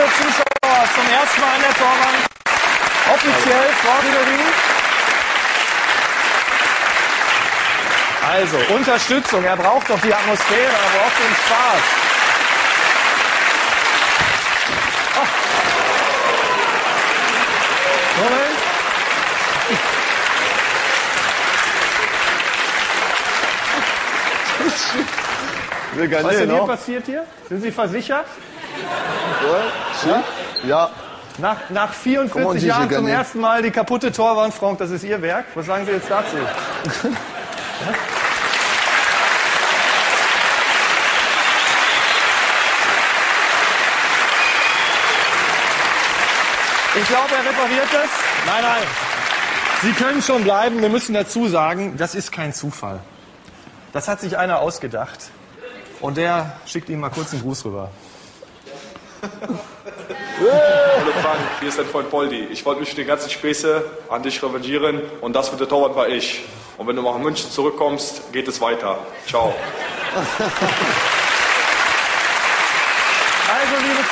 liebe Zuschauer, zum ersten Mal in der Torwand offiziell vor Ribery. Also, Unterstützung. Er braucht doch die Atmosphäre, er braucht den Spaß. Oh. Moment. Was ist hier passiert hier? Sind Sie versichert? Ja? Ja. Nach, nach Comment 44 on dit, Jahren zum ersten Mal die kaputte Torwand, Frank, das ist Ihr Werk. Was sagen Sie jetzt dazu? Ich glaube, er repariert das. Nein, nein. Sie können schon bleiben. Wir müssen dazu sagen, das ist kein Zufall. Das hat sich einer ausgedacht. Und der schickt Ihnen mal kurz einen Gruß rüber. Hallo Frank, hier ist dein Freund Poldi. Ich wollte mich für die ganzen Späße an dich revanchieren und das mit der Torwart war ich. Und wenn du nach München zurückkommst, geht es weiter. Ciao. Also, liebe